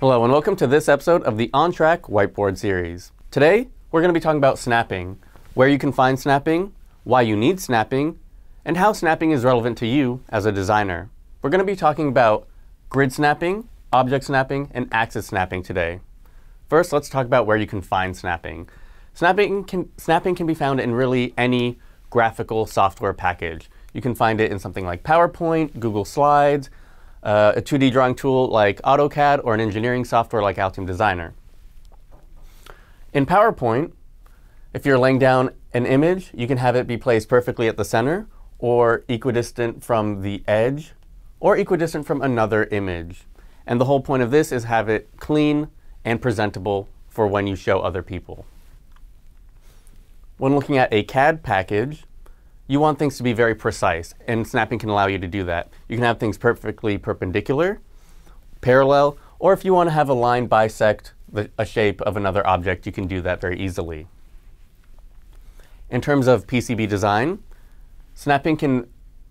Hello and welcome to this episode of the OnTrack Whiteboard Series. Today, we're going to be talking about snapping, where you can find snapping, why you need snapping, and how snapping is relevant to you as a designer. We're going to be talking about grid snapping, object snapping, and axis snapping today. First, let's talk about where you can find snapping. Snapping can, snapping can be found in really any graphical software package. You can find it in something like PowerPoint, Google Slides, uh, a 2D drawing tool like AutoCAD or an engineering software like Altium Designer. In PowerPoint, if you're laying down an image, you can have it be placed perfectly at the center or equidistant from the edge or equidistant from another image. And the whole point of this is have it clean and presentable for when you show other people. When looking at a CAD package, you want things to be very precise, and snapping can allow you to do that. You can have things perfectly perpendicular, parallel, or if you want to have a line bisect the, a shape of another object, you can do that very easily. In terms of PCB design, snapping can,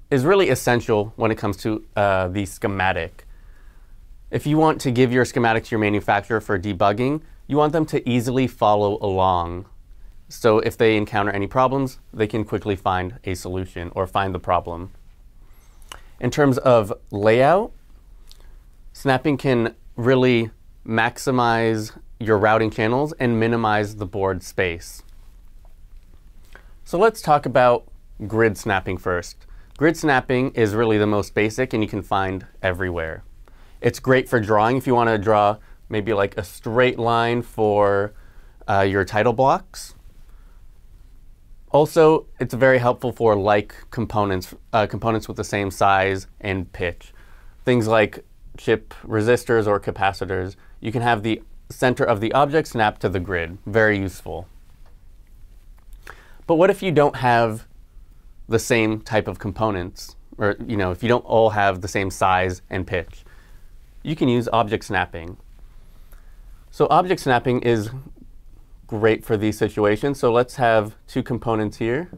is really essential when it comes to uh, the schematic. If you want to give your schematic to your manufacturer for debugging, you want them to easily follow along so if they encounter any problems, they can quickly find a solution or find the problem. In terms of layout, snapping can really maximize your routing channels and minimize the board space. So let's talk about grid snapping first. Grid snapping is really the most basic and you can find everywhere. It's great for drawing if you want to draw maybe like a straight line for uh, your title blocks. Also, it's very helpful for like components, uh, components with the same size and pitch. Things like chip resistors or capacitors. You can have the center of the object snap to the grid. Very useful. But what if you don't have the same type of components? Or you know, if you don't all have the same size and pitch? You can use object snapping. So object snapping is great for these situations. So let's have two components here.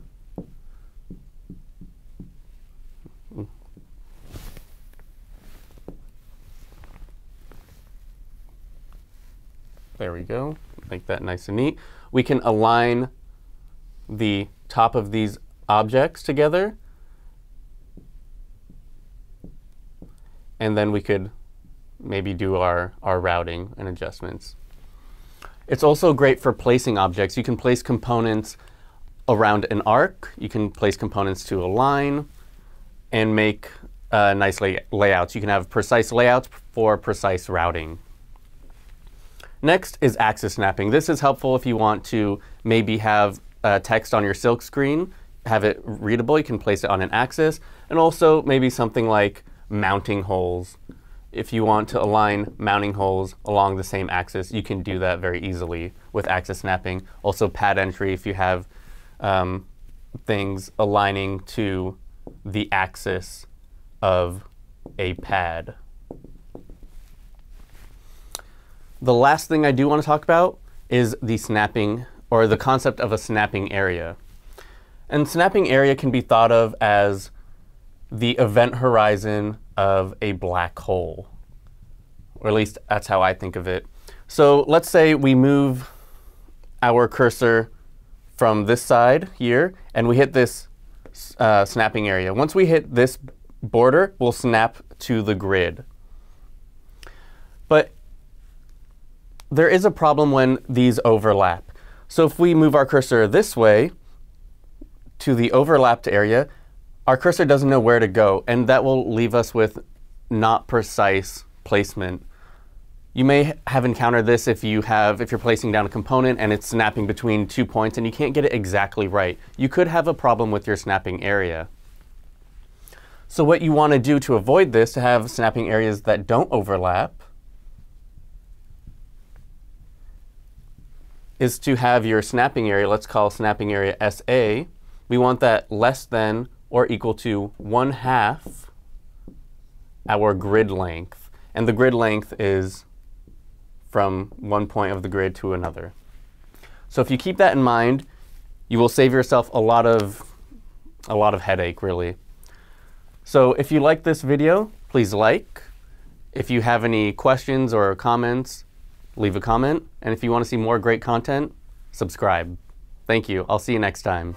There we go. Make that nice and neat. We can align the top of these objects together. And then we could maybe do our, our routing and adjustments. It's also great for placing objects. You can place components around an arc. You can place components to a line and make uh, nice lay layouts. You can have precise layouts for precise routing. Next is axis snapping. This is helpful if you want to maybe have uh, text on your silk screen, have it readable. You can place it on an axis. And also maybe something like mounting holes if you want to align mounting holes along the same axis, you can do that very easily with axis snapping. Also pad entry, if you have um, things aligning to the axis of a pad. The last thing I do want to talk about is the snapping, or the concept of a snapping area. And snapping area can be thought of as the event horizon of a black hole. Or at least that's how I think of it. So let's say we move our cursor from this side here, and we hit this uh, snapping area. Once we hit this border, we'll snap to the grid. But there is a problem when these overlap. So if we move our cursor this way to the overlapped area, our cursor doesn't know where to go, and that will leave us with not precise placement. You may have encountered this if you have if you're placing down a component and it's snapping between two points and you can't get it exactly right. You could have a problem with your snapping area. So what you want to do to avoid this, to have snapping areas that don't overlap, is to have your snapping area, let's call snapping area SA, we want that less than or equal to 1 half our grid length. And the grid length is from one point of the grid to another. So if you keep that in mind, you will save yourself a lot of, a lot of headache, really. So if you like this video, please like. If you have any questions or comments, leave a comment. And if you want to see more great content, subscribe. Thank you. I'll see you next time.